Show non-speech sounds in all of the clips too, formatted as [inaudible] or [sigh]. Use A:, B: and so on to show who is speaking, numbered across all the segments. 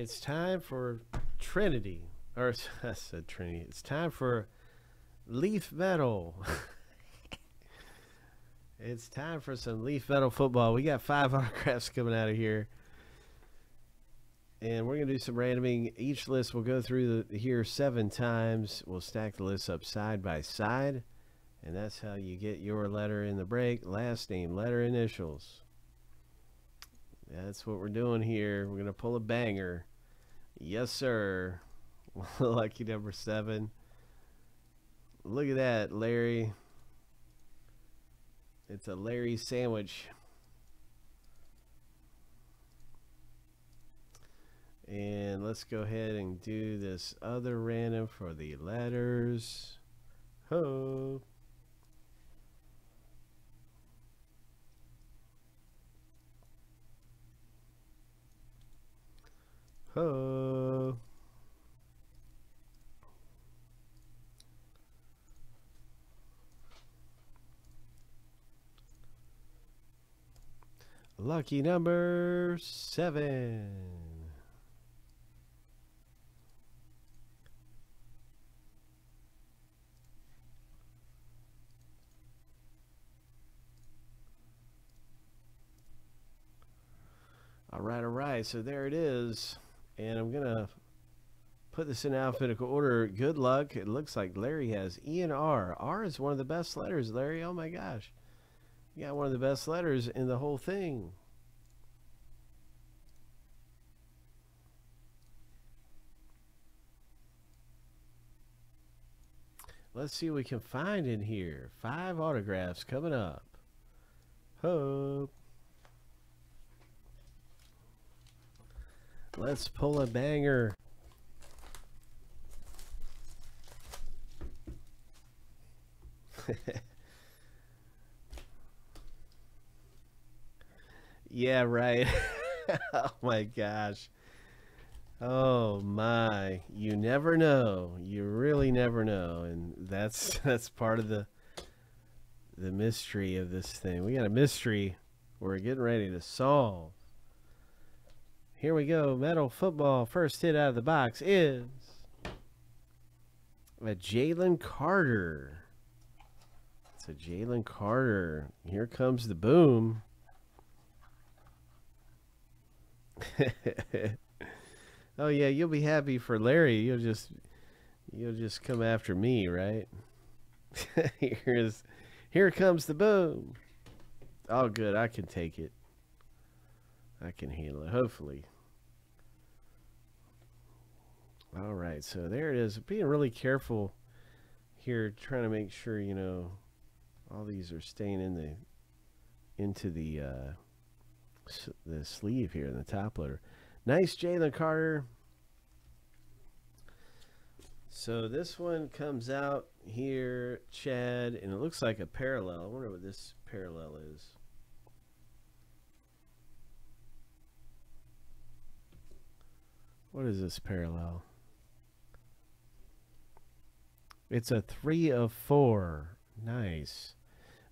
A: It's time for Trinity. Or [laughs] I said Trinity. It's time for Leaf Metal. [laughs] it's time for some Leaf Metal football. We got five [laughs] autographs coming out of here. And we're going to do some randoming. Each list will go through the, here seven times. We'll stack the lists up side by side. And that's how you get your letter in the break. Last name, letter, initials. That's what we're doing here. We're going to pull a banger. Yes, sir. [laughs] Lucky number seven. Look at that, Larry. It's a Larry sandwich. And let's go ahead and do this other random for the letters. Ho. Ho. Lucky number seven. All right, all right. So there it is. And I'm going to put this in alphabetical order. Good luck. It looks like Larry has E and R. R is one of the best letters, Larry. Oh my gosh. You got one of the best letters in the whole thing. Let's see what we can find in here. Five autographs coming up. Hope. Let's pull a banger. [laughs] yeah, right. [laughs] oh my gosh. Oh my, you never know. You really never know. And that's [laughs] that's part of the the mystery of this thing. We got a mystery we're getting ready to solve. Here we go. Metal football. First hit out of the box is a Jalen Carter. It's a Jalen Carter. Here comes the boom. [laughs] oh yeah, you'll be happy for Larry. You'll just you'll just come after me, right? [laughs] Here's here comes the boom. Oh good, I can take it. I can handle it, hopefully. All right, so there it is. Being really careful here, trying to make sure, you know, all these are staying in the, into the, uh, the sleeve here in the top loader. Nice Jalen Carter. So this one comes out here, Chad, and it looks like a parallel. I wonder what this parallel is. What is this parallel? It's a three of four. Nice.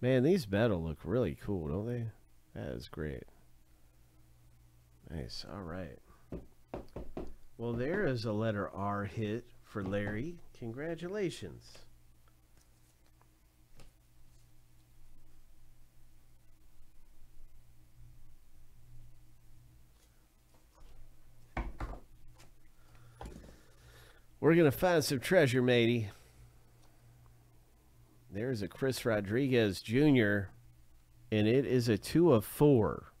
A: Man, these metal look really cool, don't they? That is great. Nice. All right. Well, there is a letter R hit for Larry. Congratulations. We're going to find some treasure, matey. There's a Chris Rodriguez Jr., and it is a two of four.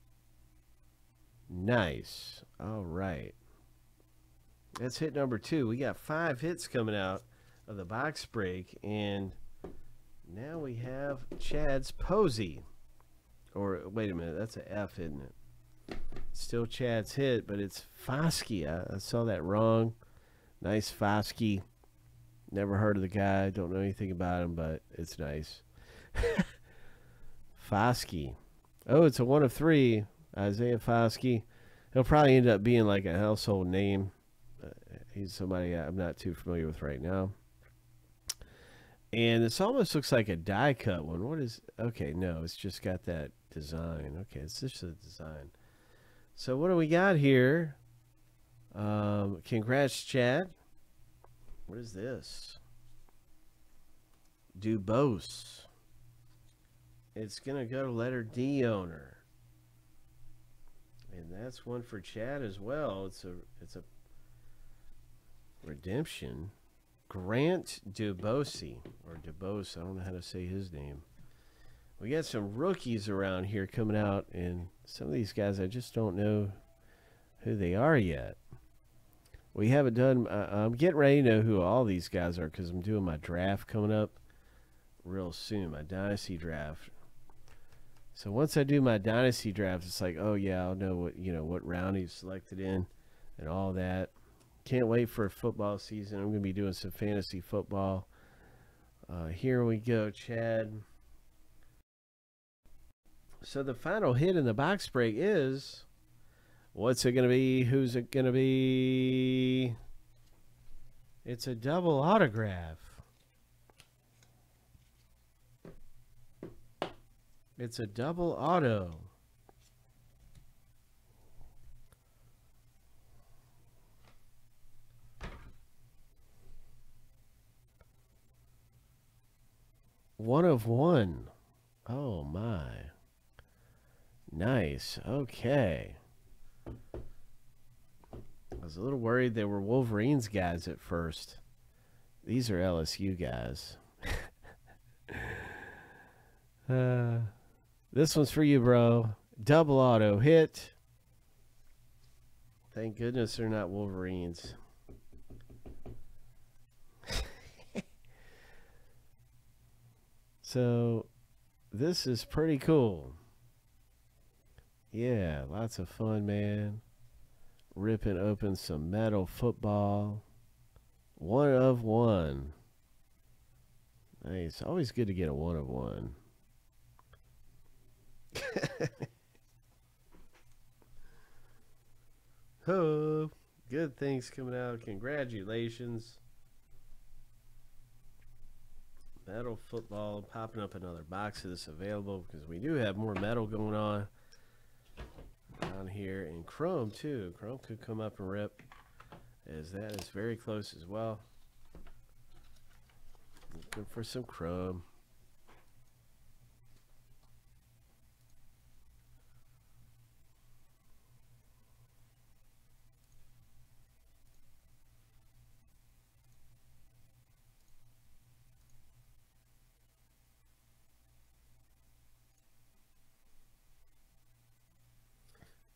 A: Nice. All right. That's hit number two. We got five hits coming out of the box break, and now we have Chad's Posey. Or, wait a minute, that's an F, isn't it? Still Chad's hit, but it's Foskey. I, I saw that wrong. Nice Foskey. Never heard of the guy. Don't know anything about him, but it's nice. [laughs] Foskey. Oh, it's a one of three. Isaiah Foskey. He'll probably end up being like a household name. Uh, he's somebody I'm not too familiar with right now. And this almost looks like a die cut one. What is... Okay, no. It's just got that design. Okay, it's just a design. So what do we got here? Um, congrats, Chad. What is this? Dubose. It's gonna go to letter D owner. And that's one for Chad as well. It's a it's a redemption. Grant Dubose or Dubose, I don't know how to say his name. We got some rookies around here coming out, and some of these guys I just don't know who they are yet. We haven't done. Uh, I'm getting ready to know who all these guys are because I'm doing my draft coming up real soon. My dynasty draft. So once I do my dynasty draft, it's like, oh yeah, I'll know what you know what round he's selected in, and all that. Can't wait for football season. I'm gonna be doing some fantasy football. Uh, here we go, Chad. So the final hit in the box break is what's it going to be? Who's it going to be? It's a double autograph. It's a double auto. One of one. Oh my. Nice. Okay. I was a little worried they were Wolverines guys at first. These are LSU guys. [laughs] uh, this one's for you, bro. Double auto hit. Thank goodness they're not Wolverines. [laughs] so, this is pretty cool. Yeah, lots of fun, man. Ripping open some metal football. One of one. Nice. Always good to get a one of one. [laughs] oh, good things coming out. Congratulations. Metal football popping up another box of this available because we do have more metal going on down here in Chrome too. Chrome could come up and rip as that is very close as well. Looking for some Chrome.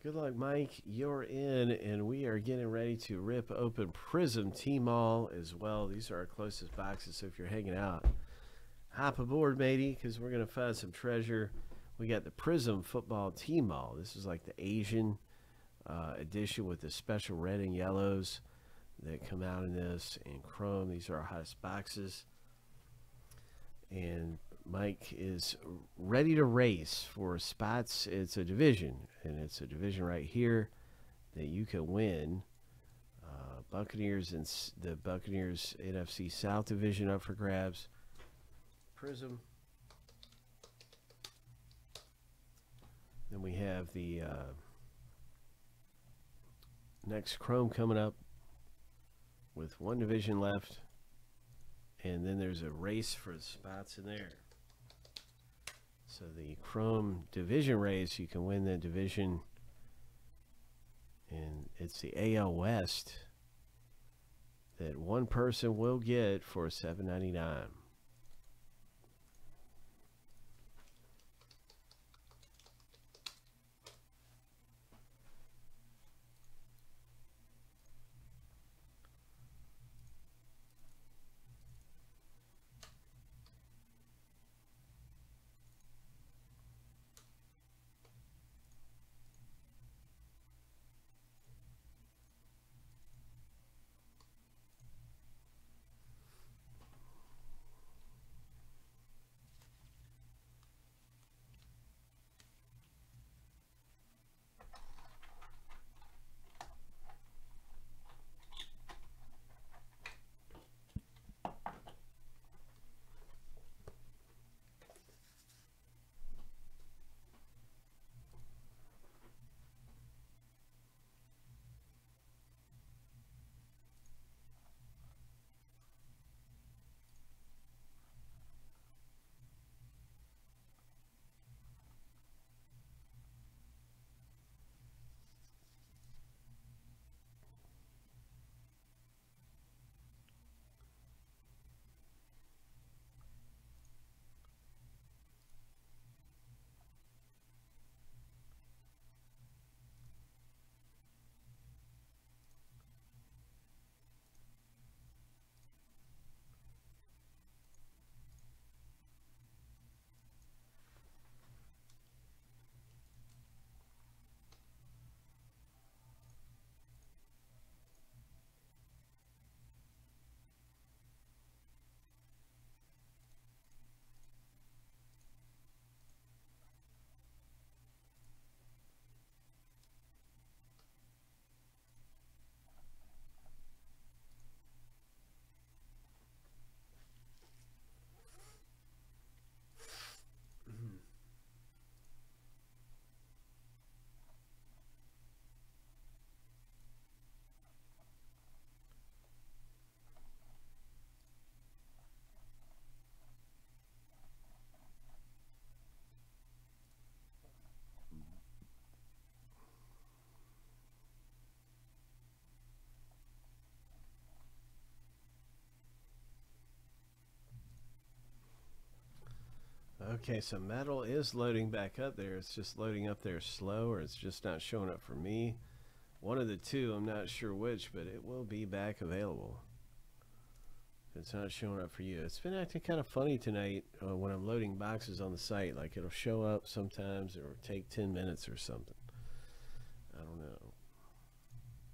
A: Good luck, Mike. You're in, and we are getting ready to rip open Prizm T-Mall as well. These are our closest boxes, so if you're hanging out, hop aboard, matey, because we're going to find some treasure. We got the Prizm Football T-Mall. This is like the Asian uh, edition with the special red and yellows that come out in this, and chrome. These are our hottest boxes. And Mike is ready to race for spots. It's a division, and it's a division right here that you can win. Uh, Buccaneers and the Buccaneers NFC South division up for grabs. Prizm. Then we have the uh, next Chrome coming up with one division left. And then there's a race for the spots in there. So the Chrome division race, you can win the division, and it's the AL West that one person will get for 7.99. Okay, so metal is loading back up there. It's just loading up there slow, or it's just not showing up for me. One of the two, I'm not sure which, but it will be back available. It's not showing up for you. It's been acting kind of funny tonight uh, when I'm loading boxes on the site. Like it'll show up sometimes, or take 10 minutes or something. I don't know.